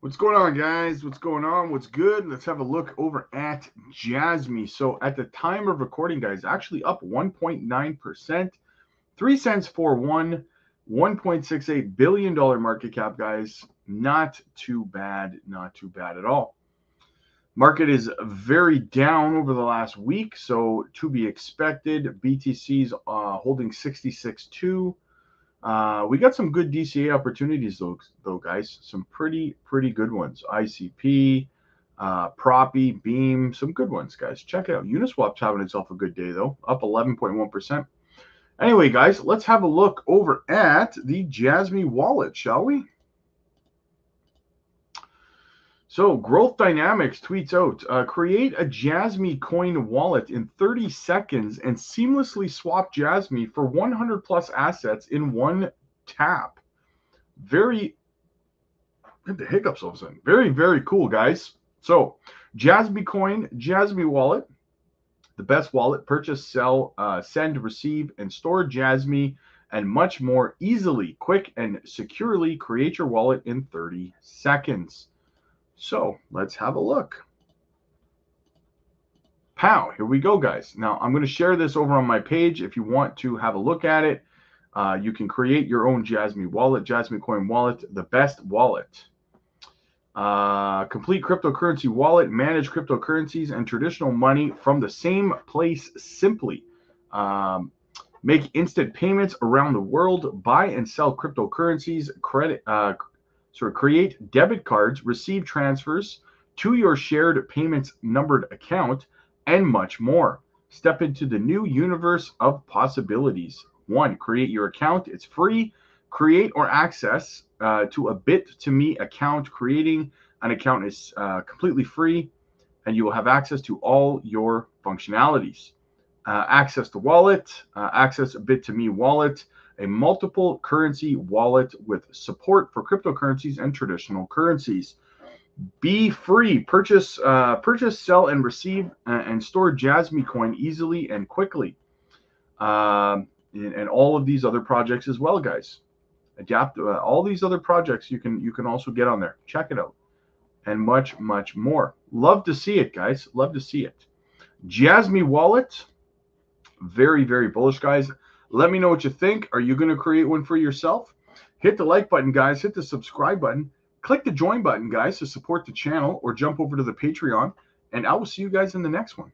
What's going on, guys? What's going on? What's good? Let's have a look over at Jasmy. So, at the time of recording, guys, actually up 1.9%, 3 cents for one, $1.68 billion market cap, guys. Not too bad. Not too bad at all. Market is very down over the last week, so to be expected. BTC's uh, holding 66.2. Uh, we got some good DCA opportunities though, though, guys. Some pretty, pretty good ones. ICP, uh, Propy, Beam, some good ones, guys. Check it out. Uniswap's having itself a good day though, up 11.1%. Anyway, guys, let's have a look over at the Jasmy wallet, shall we? So, Growth Dynamics tweets out uh, create a Jasmy coin wallet in 30 seconds and seamlessly swap Jasmy for 100 plus assets in one tap. Very, the hiccups all of a sudden. Very, very cool, guys. So, Jasmy coin, Jasmy wallet, the best wallet, purchase, sell, uh, send, receive, and store Jasmy and much more easily, quick, and securely create your wallet in 30 seconds. So let's have a look. Pow, here we go, guys. Now I'm going to share this over on my page. If you want to have a look at it, uh, you can create your own Jasmy wallet, Jasmy Coin wallet, the best wallet. Uh, complete cryptocurrency wallet, manage cryptocurrencies and traditional money from the same place simply. Um, make instant payments around the world, buy and sell cryptocurrencies, credit, uh, so create debit cards, receive transfers to your shared payments numbered account, and much more. Step into the new universe of possibilities. One, create your account. It's free. Create or access uh, to a Bit2Me account. Creating an account is uh, completely free, and you will have access to all your functionalities. Uh, access the wallet, uh, access a Bit2Me wallet, a multiple currency wallet with support for cryptocurrencies and traditional currencies. Be free. Purchase, uh, purchase, sell, and receive uh, and store Jasmy coin easily and quickly. Um, and, and, all of these other projects as well, guys. Adapt uh, all these other projects you can you can also get on there. Check it out, and much much more. Love to see it, guys. Love to see it. Jasmy wallet, very very bullish, guys. Let me know what you think. Are you going to create one for yourself? Hit the like button, guys. Hit the subscribe button. Click the join button, guys, to support the channel or jump over to the Patreon. And I will see you guys in the next one.